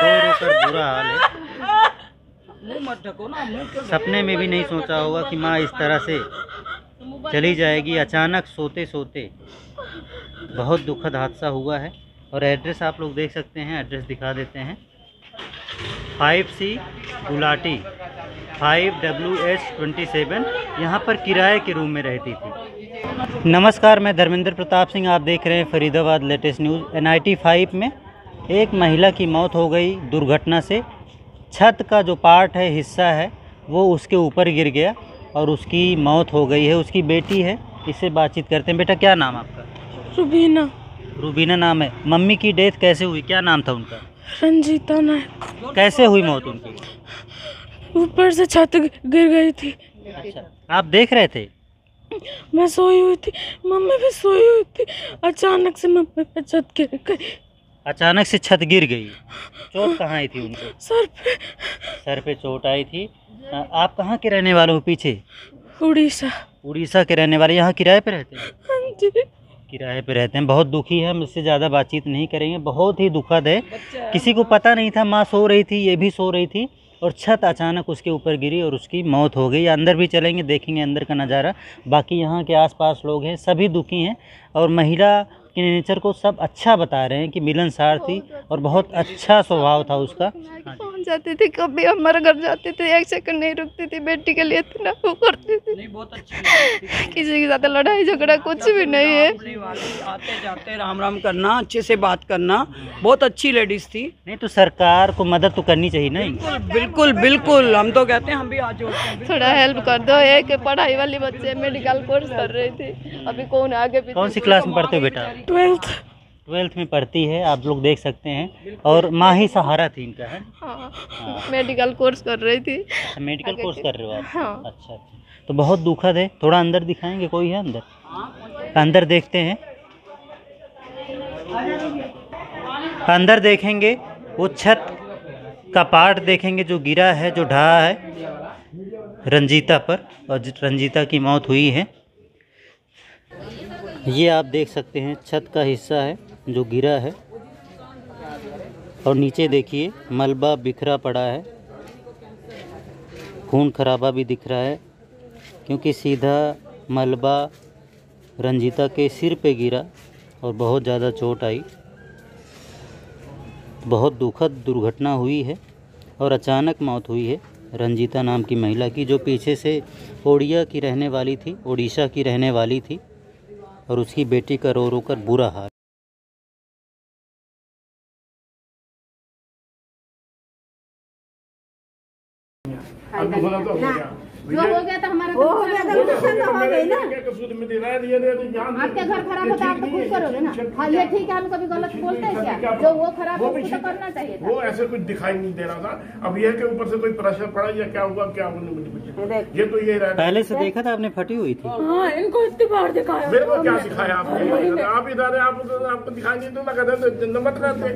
मुँह रो कर बुरा हाल है। सपने में भी नहीं सोचा होगा कि माँ इस तरह से चली जाएगी। अचानक सोते सोते बहुत दुखद हादसा हुआ है। और एड्रेस आप लोग देख सकते हैं, एड्रेस दिखा देते हैं। Five C Gulati. Five W H twenty seven यहाँ पर किराए के रूम में रहती थी। नमस्कार मैं धर्मेंद्र प्रताप सिंह आप देख रहे हैं Faridabad latest news N I T five में। एक महिला की मौत हो गई दुर्घटना से। छत का जो पार्ट है हिस्सा है वो उसके ऊपर गिर गया और उसकी मौत हो गई है उसकी बेटी है। इससे बातचीत करते हैं। बेटा क्या नाम आपका? रुबीना। रूबीना नाम है। मम्मी की डेथ कैसे हुई? क्या नाम था उनका? रंजीता नायक। कैसे हुई मौत उनकी? ऊपर से छत गिर गई थी। अच्छा आप देख रहे थे? मैं सोई हुई थी। मम्मी भी सोई हुई थी। अचानक से मम्मी पे छत गिर गई। अचानक से छत गिर गई। चोट कहाँ आई थी उनको? सर पे। सर पे चोट आई थी। आप कहाँ के रहने वाले हो पीछे? उड़ीसा। उड़ीसा के रहने वाले। यहाँ किराए पे रहते हैं? हाँ जी। किराए पे रहते हैं। बहुत दुखी है। हम इससे ज़्यादा बातचीत नहीं करेंगे। बहुत ही दुखद है। किसी को पता नहीं था। माँ सो रही थी ये भी सो रही थी। और छत अचानक उसके ऊपर गिरी और उसकी मौत हो गई। अंदर भी चलेंगे, देखेंगे अंदर का नज़ारा। बाकी यहाँ के आसपास लोग हैं, सभी दुखी हैं और महिला के नेचर को सब अच्छा बता रहे हैं कि मिलनसार थी और बहुत अच्छा स्वभाव था उसका। पहुँच जाती थी कभी हमारे घर जाती थी एक सेकंड नहीं रुकती थी बेटी के लिए इतना वो करती थी। नहीं बहुत अच्छी किसी के साथ लड़ाई झगड़ा कुछ भी नहीं है। आते जाते राम राम करना अच्छे से बात करना बहुत अच्छी लेडीज़ थी। नहीं तो सरकार को मदद तो करनी चाहिए ना बिल्कुल बिल्कुल बिल्कुल हम तो कहते हैं हम भी आज थोड़ा हेल्प कर दो एक पढ़ाई वाली बच्चे मेडिकल कोर्स कर रहे थे। अभी कौन आगे कौन सी क्लास में पढ़ते हो बेटा? ट्वेल्थ ट्वेल्थ में पढ़ती है आप लोग देख सकते हैं। और माँ ही सहारा थी इनका है? हाँ। मेडिकल कोर्स कर रही थी। अच्छा मेडिकल कोर्स कर रहे हो आप? हाँ। अच्छा अच्छा। तो बहुत दुखद है। थोड़ा अंदर दिखाएँगे? कोई है अंदर? अंदर देखते हैं। अंदर देखेंगे। वो छत का पार्ट देखेंगे जो गिरा है जो ढहा है। रंजीता पर और रंजीता की मौत हुई है। ये आप देख सकते हैं छत का हिस्सा है। जो गिरा है। और नीचे देखिए, मलबा बिखरा पड़ा है। खून खराबा भी दिख रहा है, क्योंकि सीधा मलबा रंजीता के सिर पे गिरा और बहुत ज़्यादा चोट आई। बहुत दुखद दुर्घटना हुई है और अचानक मौत हुई है रंजीता नाम की महिला की, जो पीछे से ओडिया की रहने वाली थी, ओडिशा की रहने वाली थी और उसकी बेटी का रो रो कर बुरा हाल। 不 जो हो गया था हमारा वो हो गया था हो गई ना। आपके घर खराब होता आप तो खुद करोगे ना। हाँ ये ठीक है हम कभी गलत बोलते हैं क्या? जो वो खराब हो उसको तो करना चाहिए वो ऐसे कुछ दिखाई नहीं दे रहा था। अब यह के ऊपर से कोई प्रेशर पड़ा या क्या हुआ क्या हुआ ये तो ये पहले से देखा था आपने फटी हुई थी। हाँ इनको इतनी बार दिखाया। मेरे को क्या दिखाया आपने? आप इधर आप आपको दिखाई नहीं तो लगा था नमक रहते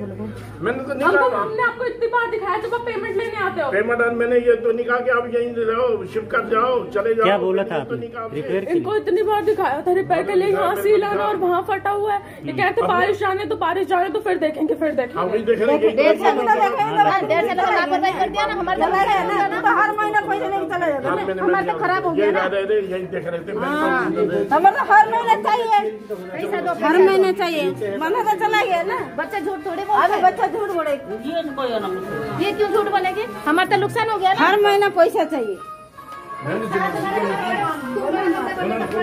मैंने तो नहीं कहा हमने आपको इतनी बार दिखाया जब आप पेमेंट लेने आते हो। पेमेंट मैंने ये तो नहीं कहा कि आप यहीं रहो शिफ्ट कर जाओ चले जाओ। क्या बोला था तो आपने? इनको इतनी बार दिखाया था रिपेयर के लिए यहाँ सील आना और वहाँ फटा हुआ है। ये कहते बारिश जाने तो बारिश जाने तो फिर देखेंगे फिर देखेंगे। हम भी देख रहे हैं डेढ़ साल हाँ, डेढ़ साल का लापरवाही कर दिया ना हमारे चला गया ना। हर महीना पैसा नहीं चला जाता हाँ, मैंने- हमारे तो खराब हो गया हमारे तो हर महीने चाहिए। पैसा दो हर महीने चाहिए। मना तो चला गया ना। बच्चा झूठ थोड़े अभी बच्चा झूठ बोले ये क्यों झूठ बोलेगी? हमारा तो नुकसान हो गया हर महीना पैसा चाहिए। 啊啊啊！